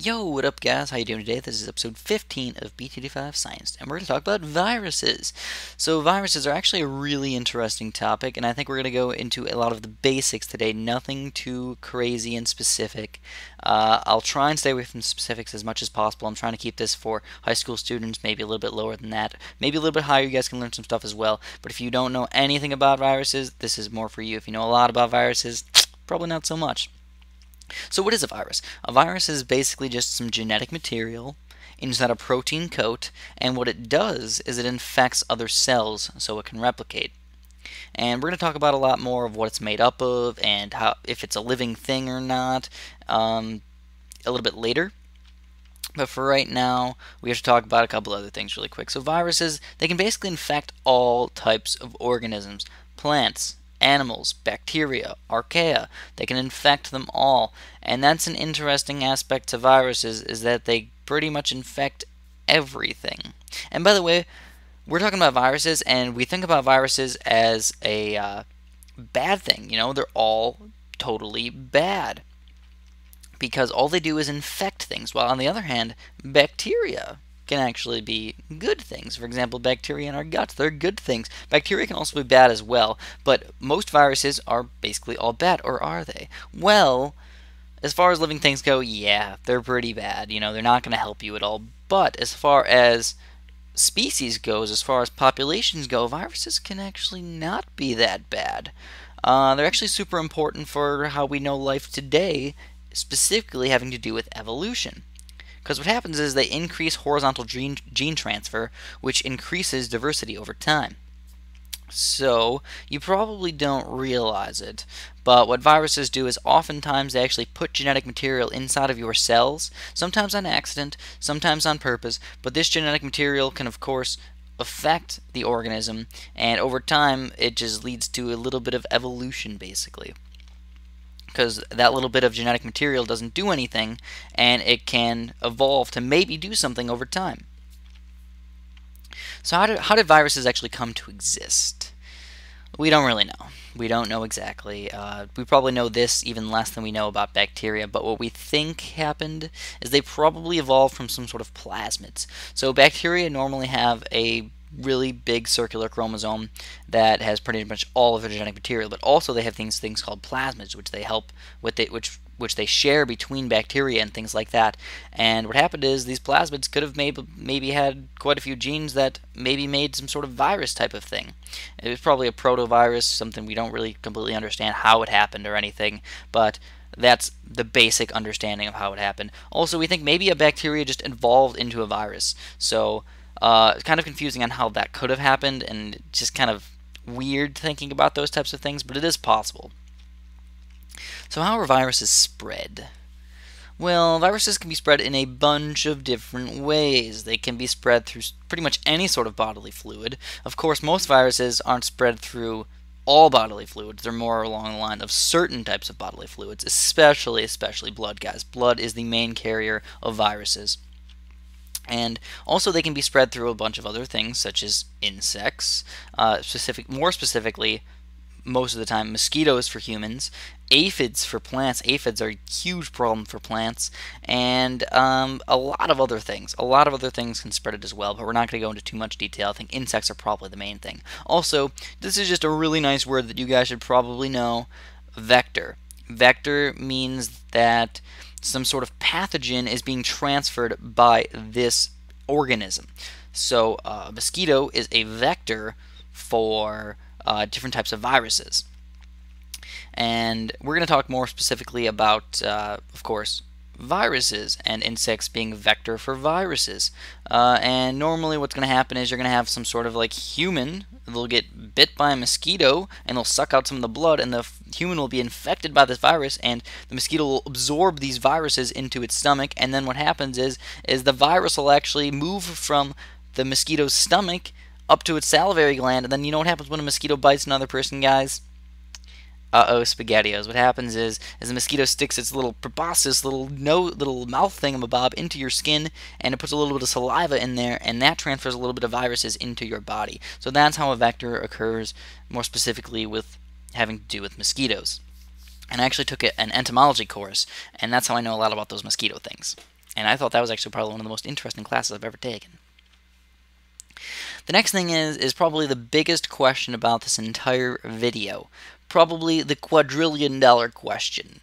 Yo, what up guys? How you doing today? This is episode 15 of BTD5 Science, and we're going to talk about viruses. So viruses are actually a really interesting topic, and I think we're going to go into a lot of the basics today, nothing too crazy and specific. Uh, I'll try and stay away from specifics as much as possible. I'm trying to keep this for high school students, maybe a little bit lower than that, maybe a little bit higher, you guys can learn some stuff as well. But if you don't know anything about viruses, this is more for you. If you know a lot about viruses, probably not so much. So what is a virus? A virus is basically just some genetic material inside a protein coat, and what it does is it infects other cells so it can replicate. And we're going to talk about a lot more of what it's made up of and how if it's a living thing or not um, a little bit later. But for right now, we have to talk about a couple other things really quick. So viruses, they can basically infect all types of organisms. Plants, animals, bacteria, archaea. They can infect them all. And that's an interesting aspect to viruses is that they pretty much infect everything. And by the way, we're talking about viruses and we think about viruses as a uh, bad thing. You know, they're all totally bad because all they do is infect things. While on the other hand, bacteria can actually be good things. For example, bacteria in our guts, they're good things. Bacteria can also be bad as well, but most viruses are basically all bad, or are they? Well, as far as living things go, yeah, they're pretty bad. You know, they're not going to help you at all. But as far as species goes, as far as populations go, viruses can actually not be that bad. Uh, they're actually super important for how we know life today, specifically having to do with evolution. Because what happens is they increase horizontal gene, gene transfer, which increases diversity over time. So, you probably don't realize it, but what viruses do is oftentimes they actually put genetic material inside of your cells, sometimes on accident, sometimes on purpose, but this genetic material can, of course, affect the organism, and over time it just leads to a little bit of evolution, basically because that little bit of genetic material doesn't do anything and it can evolve to maybe do something over time. So how did, how did viruses actually come to exist? We don't really know. We don't know exactly. Uh, we probably know this even less than we know about bacteria, but what we think happened is they probably evolved from some sort of plasmids. So bacteria normally have a really big circular chromosome that has pretty much all of the genetic material. But also they have things things called plasmids, which they help with it, which which they share between bacteria and things like that. And what happened is these plasmids could have maybe maybe had quite a few genes that maybe made some sort of virus type of thing. It was probably a protovirus, something we don't really completely understand how it happened or anything, but that's the basic understanding of how it happened. Also, we think maybe a bacteria just evolved into a virus. So uh, it's kind of confusing on how that could have happened, and just kind of weird thinking about those types of things, but it is possible. So, how are viruses spread? Well, viruses can be spread in a bunch of different ways. They can be spread through pretty much any sort of bodily fluid. Of course, most viruses aren't spread through all bodily fluids. They're more along the line of certain types of bodily fluids, especially especially blood, guys. Blood is the main carrier of viruses. And also, they can be spread through a bunch of other things, such as insects, uh, specific, more specifically, most of the time, mosquitoes for humans, aphids for plants. Aphids are a huge problem for plants, and um, a lot of other things. A lot of other things can spread it as well, but we're not going to go into too much detail. I think insects are probably the main thing. Also, this is just a really nice word that you guys should probably know vector. Vector means that some sort of pathogen is being transferred by this organism. So uh, a mosquito is a vector for uh, different types of viruses. And we're going to talk more specifically about, uh, of course, viruses and insects being vector for viruses. Uh, and normally what's going to happen is you're going to have some sort of like human, they'll get bit by a mosquito and they'll suck out some of the blood and the human will be infected by this virus and the mosquito will absorb these viruses into its stomach. And then what happens is is the virus will actually move from the mosquito's stomach up to its salivary gland. And then you know what happens when a mosquito bites another person guys uh-oh, SpaghettiOs. What happens is, is the mosquito sticks its little proboscis, little no, little mouth thingamabob into your skin, and it puts a little bit of saliva in there, and that transfers a little bit of viruses into your body. So that's how a vector occurs, more specifically with having to do with mosquitoes. And I actually took an entomology course, and that's how I know a lot about those mosquito things. And I thought that was actually probably one of the most interesting classes I've ever taken. The next thing is is probably the biggest question about this entire video. Probably the quadrillion dollar question.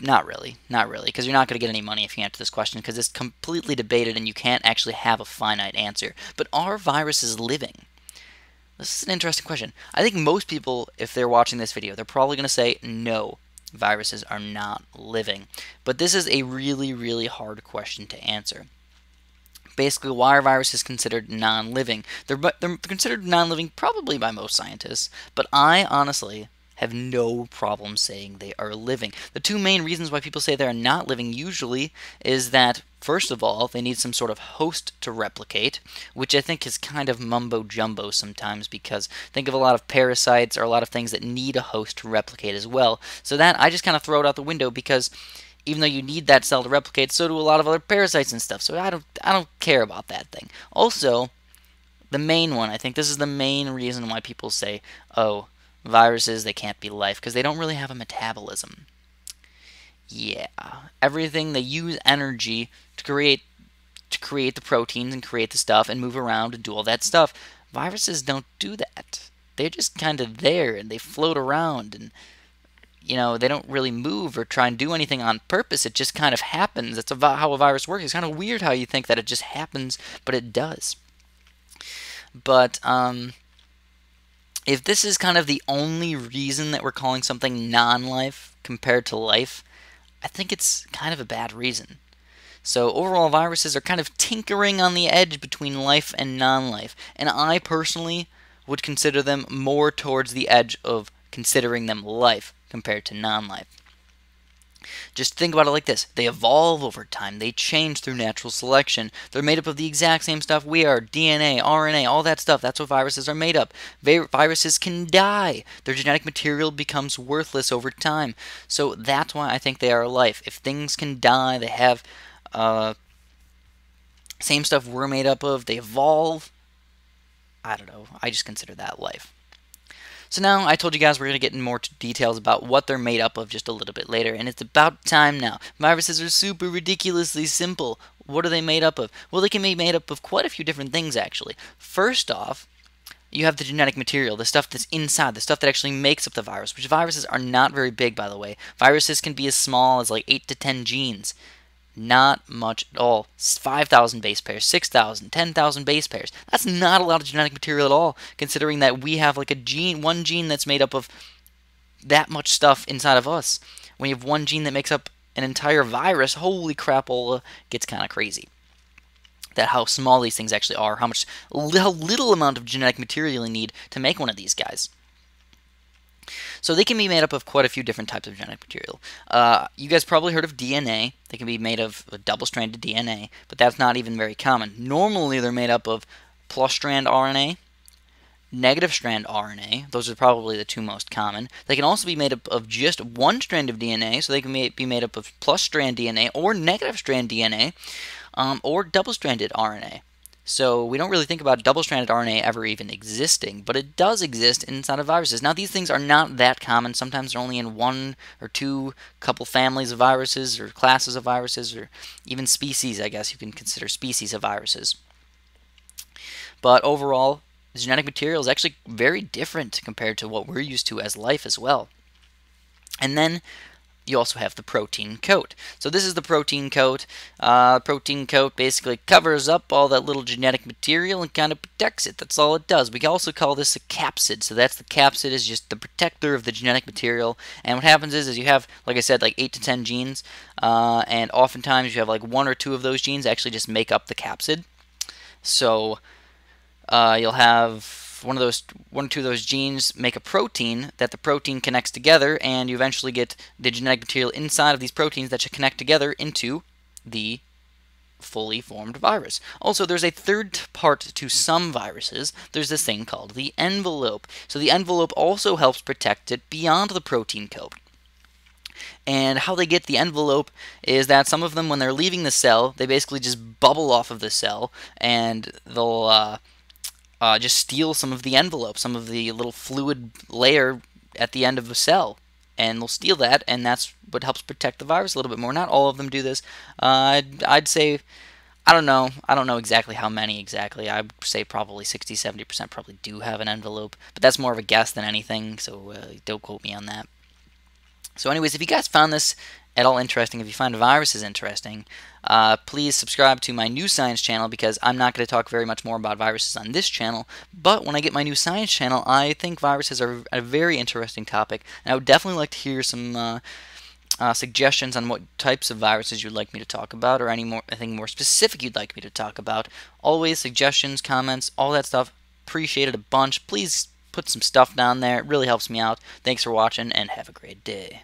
Not really, not really, because you're not going to get any money if you answer this question because it's completely debated and you can't actually have a finite answer. But are viruses living? This is an interesting question. I think most people, if they're watching this video, they're probably going to say no, viruses are not living. But this is a really, really hard question to answer. Basically, why are viruses considered non-living? They're, they're considered non-living probably by most scientists, but I honestly have no problem saying they are living. The two main reasons why people say they are not living usually is that, first of all, they need some sort of host to replicate, which I think is kind of mumbo jumbo sometimes because think of a lot of parasites or a lot of things that need a host to replicate as well. So that I just kind of throw it out the window because even though you need that cell to replicate, so do a lot of other parasites and stuff. So I don't I don't care about that thing. Also, the main one, I think this is the main reason why people say, "Oh, viruses, they can't be life because they don't really have a metabolism. Yeah, everything they use energy to create to create the proteins and create the stuff and move around and do all that stuff. Viruses don't do that. They're just kind of there and they float around and you know, they don't really move or try and do anything on purpose. It just kind of happens. That's about how a virus works. It's kind of weird how you think that it just happens, but it does. But um if this is kind of the only reason that we're calling something non-life compared to life, I think it's kind of a bad reason. So overall, viruses are kind of tinkering on the edge between life and non-life, and I personally would consider them more towards the edge of considering them life compared to non-life. Just think about it like this. They evolve over time. They change through natural selection. They're made up of the exact same stuff we are. DNA, RNA, all that stuff. That's what viruses are made up. viruses can die. Their genetic material becomes worthless over time. So that's why I think they are life. If things can die, they have uh, same stuff we're made up of. They evolve. I don't know. I just consider that life. So now I told you guys we're going to get in more details about what they're made up of just a little bit later, and it's about time now. Viruses are super ridiculously simple. What are they made up of? Well, they can be made up of quite a few different things, actually. First off, you have the genetic material, the stuff that's inside, the stuff that actually makes up the virus, which viruses are not very big, by the way. Viruses can be as small as like 8 to 10 genes. Not much at all. 5,000 base pairs, 6,000, 10,000 base pairs. That's not a lot of genetic material at all, considering that we have like a gene, one gene that's made up of that much stuff inside of us. When you have one gene that makes up an entire virus, holy crap! crapola, uh, gets kind of crazy. That how small these things actually are, how much, how little amount of genetic material you need to make one of these guys. So they can be made up of quite a few different types of genetic material. Uh, you guys probably heard of DNA. They can be made of double-stranded DNA, but that's not even very common. Normally they're made up of plus-strand RNA, negative strand RNA. Those are probably the two most common. They can also be made up of just one strand of DNA, so they can be made up of plus strand DNA or negative strand DNA um, or double stranded RNA. So we don't really think about double-stranded RNA ever even existing, but it does exist inside of viruses. Now these things are not that common. Sometimes they're only in one or two couple families of viruses or classes of viruses or even species, I guess you can consider species of viruses. But overall, the genetic material is actually very different compared to what we're used to as life as well. And then you also have the protein coat. So this is the protein coat. Uh, protein coat basically covers up all that little genetic material and kind of protects it. That's all it does. We also call this a capsid. So that's the capsid is just the protector of the genetic material. And what happens is, is you have, like I said, like 8 to 10 genes. Uh, and oftentimes you have like one or two of those genes actually just make up the capsid. So uh, you'll have one of those one or two of those genes make a protein that the protein connects together and you eventually get the genetic material inside of these proteins that should connect together into the fully formed virus. Also, there's a third part to some viruses. There's this thing called the envelope. So the envelope also helps protect it beyond the protein coat. And how they get the envelope is that some of them, when they're leaving the cell, they basically just bubble off of the cell, and they'll uh, uh, just steal some of the envelope, some of the little fluid layer at the end of the cell. and they'll steal that, and that's what helps protect the virus a little bit more. Not all of them do this. Uh, I'd, I'd say, I don't know. I don't know exactly how many exactly. I'd say probably 60, 70% probably do have an envelope, but that's more of a guess than anything, so uh, don't quote me on that. So, anyways, if you guys found this at all interesting, if you find viruses interesting, uh, please subscribe to my new science channel because I'm not going to talk very much more about viruses on this channel. But when I get my new science channel, I think viruses are a very interesting topic, and I would definitely like to hear some. Uh, uh, suggestions on what types of viruses you'd like me to talk about, or any more anything more specific you'd like me to talk about. Always suggestions, comments, all that stuff. Appreciate it a bunch. Please put some stuff down there. It really helps me out. Thanks for watching, and have a great day.